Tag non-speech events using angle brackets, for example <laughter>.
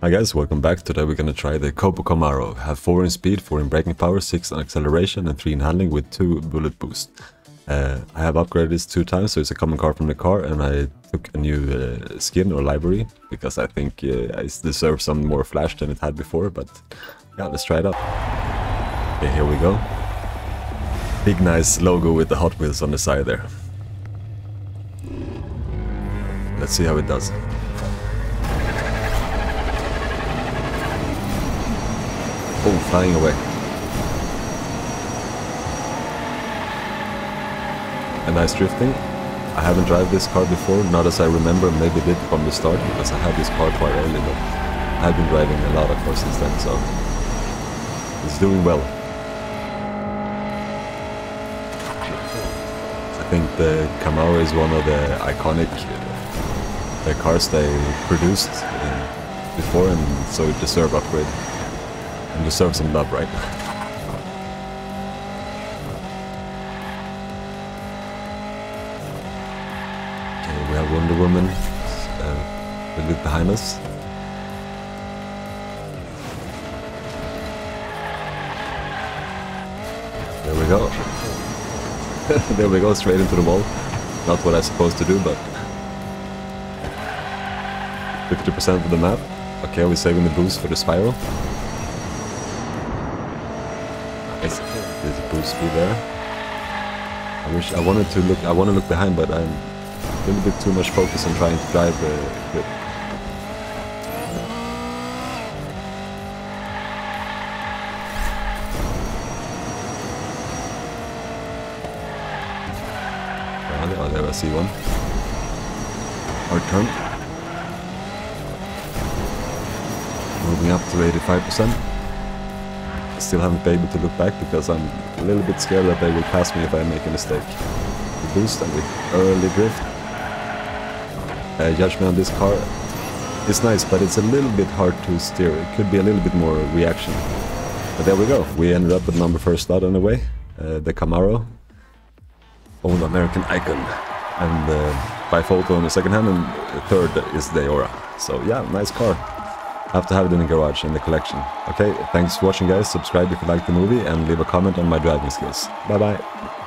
Hi guys, welcome back. Today we're gonna try the Copo Camaro. Have 4 in speed, 4 in braking power, 6 in acceleration and 3 in handling with 2 bullet boost. Uh, I have upgraded this two times, so it's a common car from the car and I took a new uh, skin or livery because I think uh, it deserves some more flash than it had before, but yeah, let's try it out. Okay, here we go. Big nice logo with the Hot Wheels on the side there. Let's see how it does. Oh, flying away. A nice drifting. I haven't driven this car before, not as I remember, maybe did from the start, because I had this car quite early, but I've been driving a lot of cars since then, so it's doing well. I think the Camaro is one of the iconic uh, cars they produced uh, before, and so it deserves upgrade deserve some love, right? Okay, we have Wonder Woman uh, a little bit behind us. There we go. <laughs> there we go, straight into the wall. Not what I'm supposed to do, but 50% of the map. Okay, we're saving the boost for the spiral. There's a boost speed there. I wish I wanted to look. I want to look behind, but I'm a little bit too much focused on trying to drive the grip. Oh, there I see one. Hard turn. Moving up to 85%. Still haven't been able to look back because I'm a little bit scared that they will pass me if I make a mistake. The boost and the early drift. Uh, judgment on this car is nice, but it's a little bit hard to steer. It could be a little bit more reaction. But there we go. We ended up with number first slot on the way. Uh, the Camaro. Old American icon. And uh, by photo on the second hand, and third is the Aura. So yeah, nice car have to have it in the garage in the collection. Okay, thanks for watching guys, subscribe if you like the movie and leave a comment on my driving skills. Bye bye!